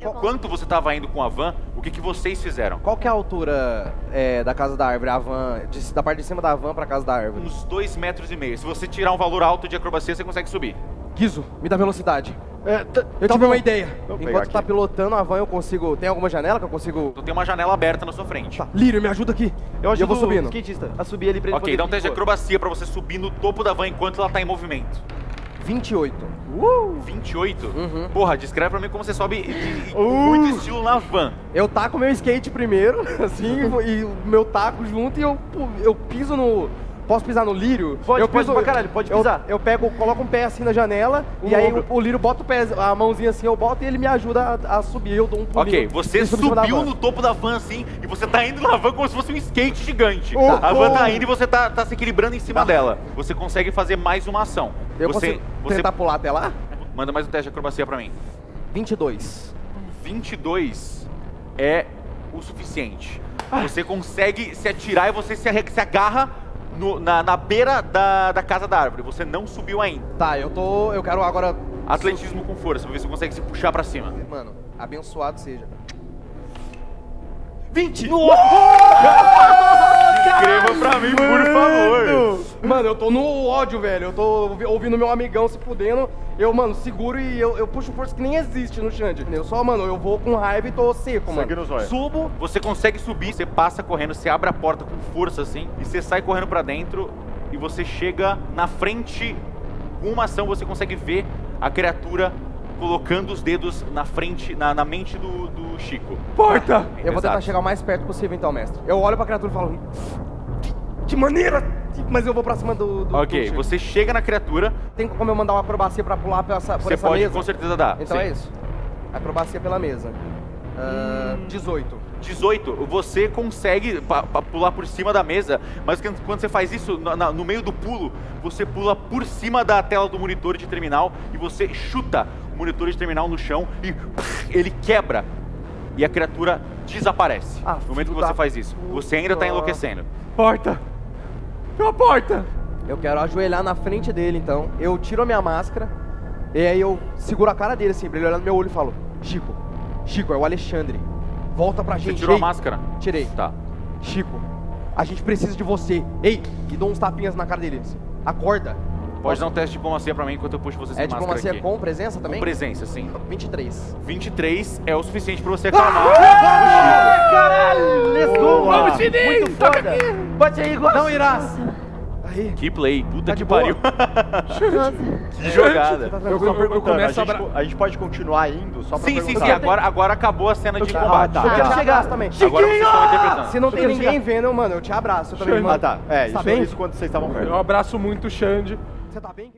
Enquanto você tava indo com a van, o que, que vocês fizeram? Qual que é a altura é, da casa da árvore, a van, de- da parte de cima da van pra casa da árvore? Uns dois metros e meio. Se você tirar um valor alto de acrobacia, você consegue subir. Guizo, me dá velocidade. É, Eu tá tive bom. uma ideia. Enquanto tá pilotando a van, eu consigo... Tem alguma janela que eu consigo... Então tem uma janela aberta na sua frente. Tá, Lírio, me ajuda aqui. Eu ajudo eu vou subindo. o skatista a subir ali pra ele Ok, poder dá um teste de acrobacia pra você subir no topo da van enquanto ela tá em movimento. 28. 28? Uhum. Porra, descreve pra mim como você sobe de- Uh. muito estilo na van. Eu taco meu skate primeiro, assim, e o meu taco junto e eu, eu piso no... Posso pisar no lírio? Pode, eu pode piso, pra caralho, pode eu- pisar. Eu, pego, coloco um pé assim na janela, Um e aí o, o lírio bota o pé, a mãozinha assim, eu boto e ele me ajuda a, a subir. Eu dou um pulinho. Ok, você subiu no topo da van assim e você tá indo na van como se fosse um skate gigante. Oh, a van tá oh. indo e você tá, tá se equilibrando em cima Tá. dela. Você consegue fazer mais uma ação. Eu você consigo você tentar pular até lá? manda mais um teste de acrobacia pra mim. 22. 22 é o suficiente. Você consegue se atirar e você se, agarra no- na, na beira da, da casa da árvore. Você não subiu ainda. Tá, eu tô... Eu quero agora... Atletismo com força, pra ver se você consegue se puxar pra cima. Mano, abençoado seja. 20! Escreva pra mim, por favor. Mano, eu tô no ódio, velho. Eu tô ouvi- ouvindo meu amigão se fudendo. Eu, mano, seguro e eu, eu puxo força que nem existe no Xande. Eu só, mano, eu vou com raiva e tô seco, Sangue mano. no zóio. Subo. Você consegue subir, você passa correndo, você abre a porta com força assim, e você sai correndo pra dentro e você chega na frente. Com uma ação você consegue ver a criatura colocando os dedos na frente, na, na mente do, do Chico. Porta! Eu vou tentar chegar o mais perto possível, então, mestre. Eu olho pra criatura e falo. "Que- Que maneira! Mas eu vou pra cima do. do Ok, do você chega na criatura, Tem como eu mandar uma acrobacia pra pular por essa, por você essa pode mesa? com certeza dar. Então sim. é isso. Acrobacia pela mesa. Ah, 18. 18, você consegue pa- pa- pular por cima da mesa, mas quando você faz isso, na- na- no meio do pulo, você pula por cima da tela do monitor de terminal e você chuta o monitor de terminal no chão e ele quebra. E a criatura desaparece. Ah, no momento que você da faz isso. Você ainda tá puta. enlouquecendo. Porta! Uma porta! Eu quero ajoelhar na frente dele, então. Eu tiro a minha máscara. E aí eu seguro a cara dele assim, pra ele olhar no meu olho e falo: Chico, Chico, é o Alexandre. Volta pra Você gente. tirou a Ei, máscara? Tirei. Tá. Chico, a gente precisa de você. Ei, e dou uns tapinhas na cara dele. assim. Acorda. Pode dar um teste de diplomacia pra mim enquanto eu puxo você sem É máscara diplomacia aqui. com presença Com também? presença, sim. 23. 23 é o suficiente pra você acalmar. Caralho! Let's go! Vamos, Chico! Muito foda! Bate aí, Gosto! Não irás. Aí. Que play, puta Tá que pariu. Que jogada. Tá Eu, perguntando, eu começo a, a gente, a gente pode continuar indo só pra Sim, sim, perguntar? sim. Agora, agora acabou a cena de Ah, combate. tá. Eu quero Ah, chegar também. Agora vocês estão interpretando. Se não tem Eu ninguém chegar. vendo, mano, eu te abraço também, Ah, mano. tá. É, tá isso, bem? isso quando vocês estavam perto. Eu abraço muito o Xande. Você tá bem?